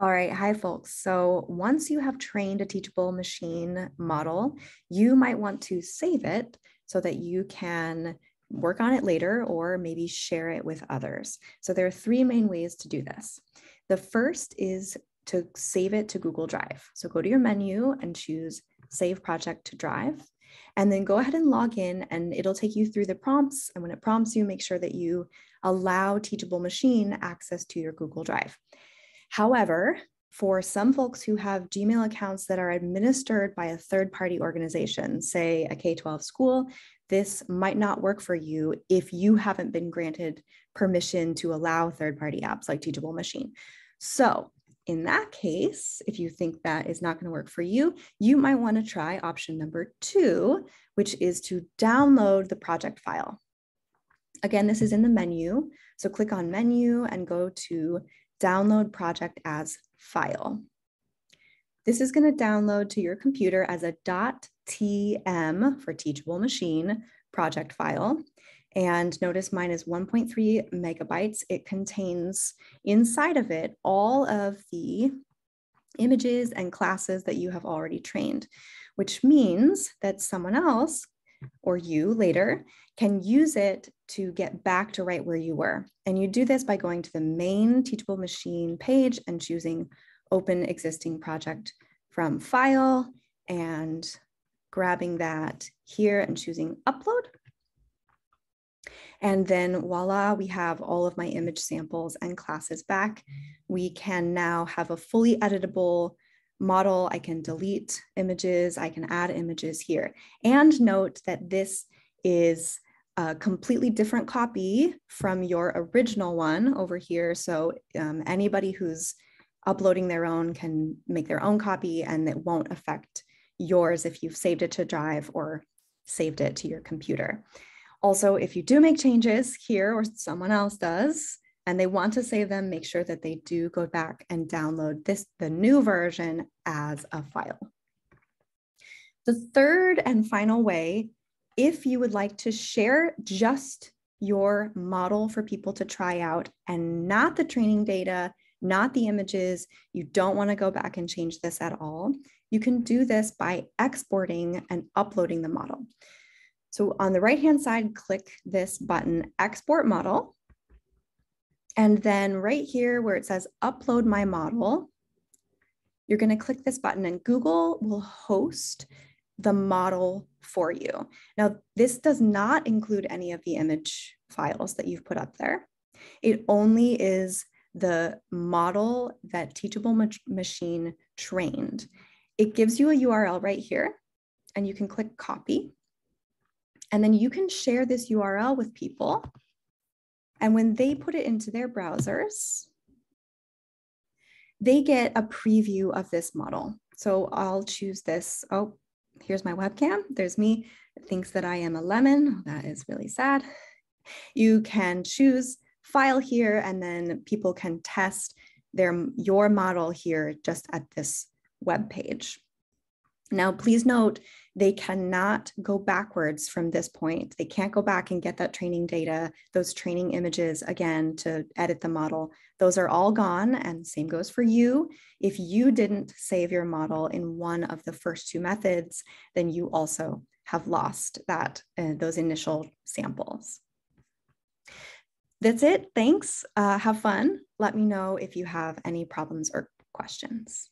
All right, hi folks. So once you have trained a teachable machine model, you might want to save it so that you can work on it later or maybe share it with others. So there are three main ways to do this. The first is to save it to Google Drive. So go to your menu and choose Save Project to Drive. And then go ahead and log in and it'll take you through the prompts. And when it prompts you, make sure that you allow Teachable Machine access to your Google Drive. However, for some folks who have Gmail accounts that are administered by a third party organization, say a K 12 school, this might not work for you if you haven't been granted permission to allow third party apps like Teachable Machine. So, in that case, if you think that is not going to work for you, you might want to try option number two, which is to download the project file. Again, this is in the menu. So click on menu and go to download project as file. This is going to download to your computer as a .tm for teachable machine project file. And notice mine is 1.3 megabytes. It contains inside of it all of the images and classes that you have already trained, which means that someone else or you later can use it to get back to right where you were. And you do this by going to the main Teachable Machine page and choosing Open Existing Project from File and grabbing that here and choosing Upload. And then voila, we have all of my image samples and classes back. We can now have a fully editable model. I can delete images, I can add images here. And note that this is a completely different copy from your original one over here. So um, anybody who's uploading their own can make their own copy and it won't affect yours if you've saved it to Drive or saved it to your computer. Also, if you do make changes here or someone else does, and they want to save them, make sure that they do go back and download this, the new version as a file. The third and final way if you would like to share just your model for people to try out and not the training data, not the images, you don't want to go back and change this at all, you can do this by exporting and uploading the model. So on the right-hand side, click this button, Export Model. And then right here where it says Upload My Model, you're going to click this button and Google will host the model for you. Now, this does not include any of the image files that you've put up there. It only is the model that Teachable Machine trained. It gives you a URL right here, and you can click copy. And then you can share this URL with people. And when they put it into their browsers, they get a preview of this model. So I'll choose this. Oh, here's my webcam. There's me. It thinks that I am a lemon. That is really sad. You can choose file here and then people can test their your model here just at this web page. Now, please note, they cannot go backwards from this point. They can't go back and get that training data, those training images again to edit the model. Those are all gone and same goes for you. If you didn't save your model in one of the first two methods, then you also have lost that uh, those initial samples. That's it. Thanks. Uh, have fun. Let me know if you have any problems or questions.